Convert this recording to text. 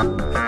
Bye.